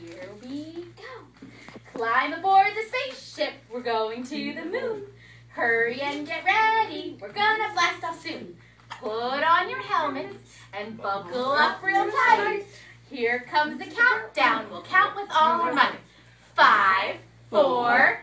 here we go. Climb aboard the spaceship, we're going to the moon. Hurry and get ready, we're gonna blast off soon. Put on your helmets and buckle up real tight. Here comes the countdown, we'll count with all our might. Five, four,